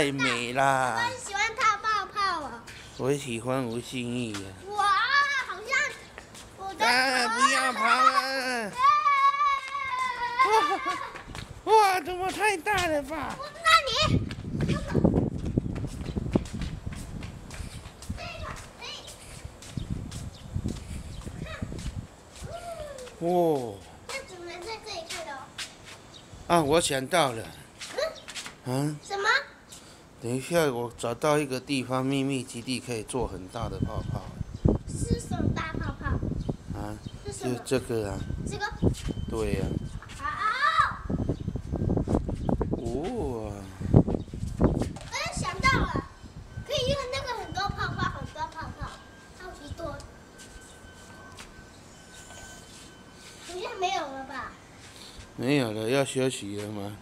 太美啦！我喜欢泡泡泡哦。我喜欢吴心怡。哇，好像我的。啊！不要跑了！哇哇，怎么太大了吧？那你。哦。那只能在这里看哦。啊，我想到了。嗯。什么？等一下，我找到一个地方，秘密基地可以做很大的泡泡。是什么大泡泡？啊？是？就这个啊。这个。对呀。好。哦。哎，想到了，可以用那个很多泡泡，很多泡泡，超级多。好像没有了吧？没有了，要休息了吗？